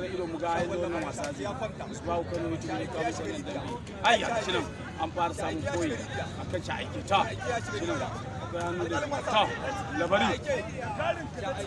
zira ido mu ga yadda wannan wasa zai su ba kano mutum ne kawo musu wannan dambe. Ayya shi nan. An fara samun koyi a kan shi aiki ta shi nan akwai hannu da ta. Labari.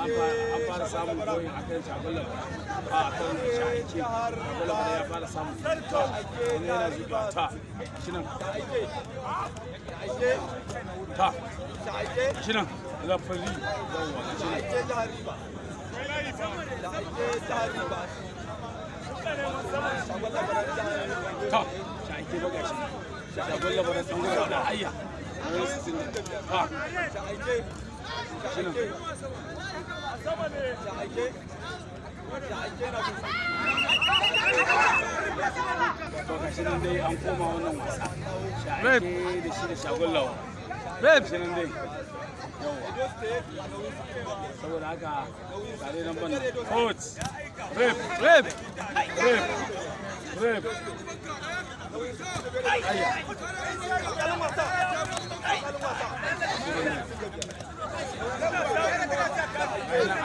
An fara samun koyi a kan shagon labari a kan shi aiki shagon labari ya fara samun ta wani yana zuba. Ta shi nan. Ta shi nan. Lafari yawwa shi nan. To. Ga shi nan dai an koma wannan wasa shi ake da shi da shagon lawa. Rep. shi nan dai saboda haka coach rep Rep. rep rep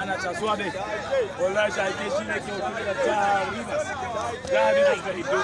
ana casuwa ne wallahi shi ake shi da ido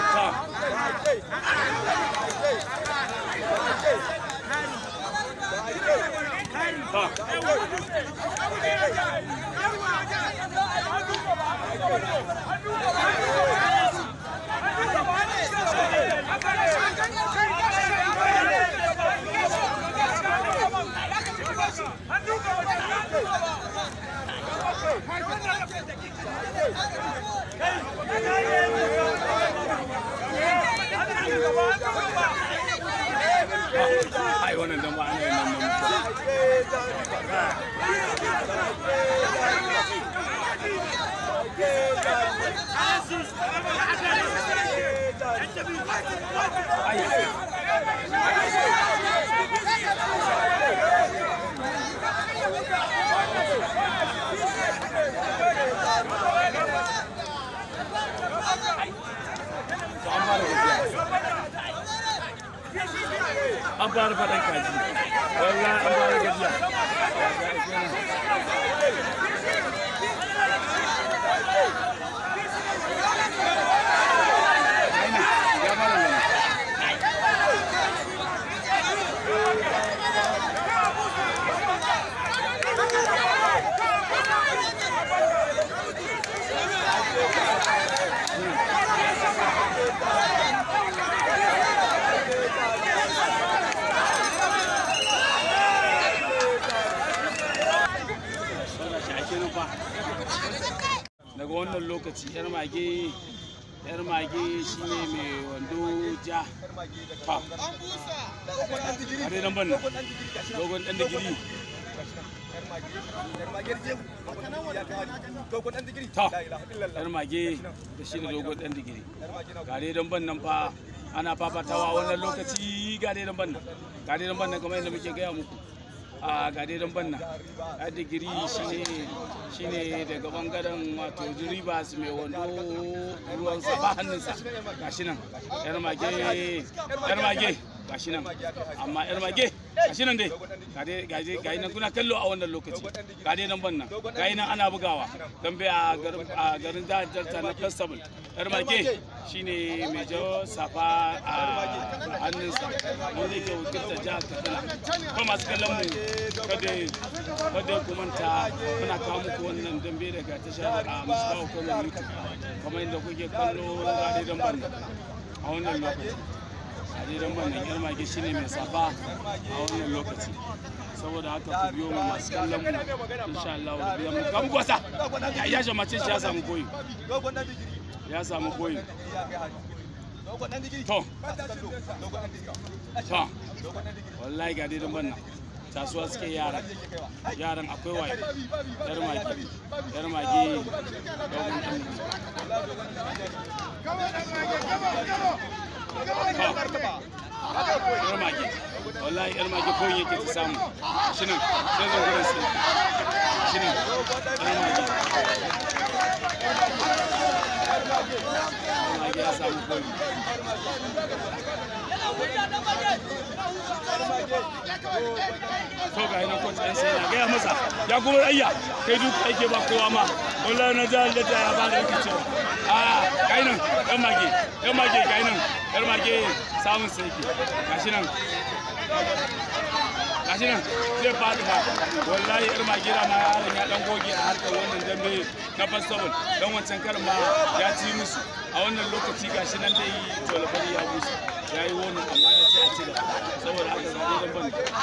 ai wannan dan ba ana yin nan nan ai to an fara faɗan kaji wallahi an fara gajiya Aina, ya fara nan. Saboda shi ake nan fa. daga wannan lokaci yar mage yar mage shine mai wando ja. Ta a dai ban nan. Dogon dan digiri. Ta. Yar mage da shi da dogon dan digiri. Ga dai dan ban nan fa. Ana fafatawa wannan lokaci ga dai dan ban nan. Ga dai dan ban nan kamar yadda muke gaya muku. A ga dai dan ban nan a digiri shine shine daga ɓangaren wato rivers mai wando ruwan sa ba hannunsa. Gashi nan. Yar mage yar mage gashi nan. Amma yar mage gashi nan dai ga dai ga dai ga nan kuna kallo a wannan lokaci. Ga dai nan ban nan ga nan ana bugawa. Dambe a garin a garin jihar na festival yar mage shine mai jawo safa a hannunsa. Wanda yake wakiltar jihar Katsina. Ko masu kallon mu kada kada ku manta muna kawo muku wannan dambe daga tashar a Musbahu Kano YouTube. Kamar yadda kuke kallo ga dai dan ban a wannan lokaci. Dan ban yar mage shine mai safa a wannan lokaci. Saboda haka ku biyo mu masu kallon mu insha Allah da biyan mu. Kan gwasa ya ya shi ya samu koyi. Ya samu koyi. To. To. Wallahi ga dai dan ban nan. Tasuwa suke yaran yaran akwai waye yar mage. Yar mage. Dogon yar mage wallahi yar mage ko yake mage yar mage ya samu to ga yana coach ɗin sai yana gaya masa ya kuma ayya kai duk aike ba kowa ma wallahi na jihar da ya ba da rikicewa a ga nan ɗan mage ɗan mage ga nan ɗan mage samun sai ke gashi nan gashi nan zai faɗi ba wallahi yar magira ma yaron ya dan goge a harkar wannan dambe na festival don wancan karin ma ya ci musu a wannan lokaci gashi nan dai tolafari ya busa ya wani amma ya ce a ci da saboda haka zaɓe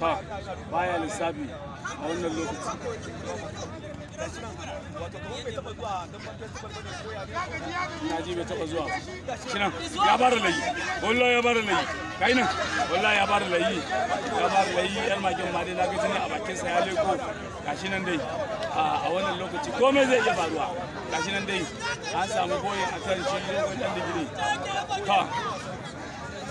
ha baya lissafi a wannan lokaci na ji bai taba zuwa shinan ya ba da layi wallahi ya ba da layi kai nan wallahi ya ba da layi ya ba da layi yar magen ma dai na ga jini a bakin sa ya leko gashi nan dai a wannan lokaci komai zai iya faruwa gashi nan dai an samu ɓoye akan shi dan digiri ha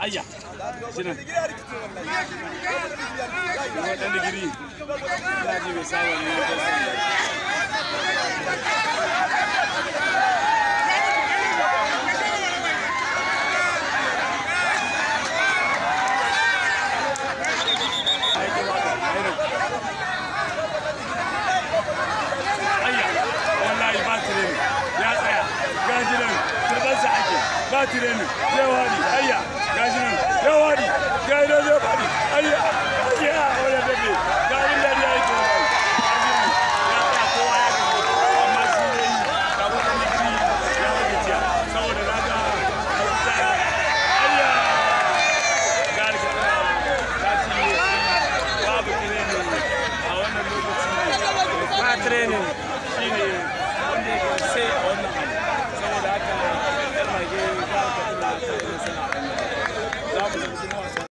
ayya shinan dogon dan digiri ina ji bai saba ne ya kai ayya wallahi ba tireni ya tsaya gashi nan turbansa ake ba tireni. Zai wadi ayya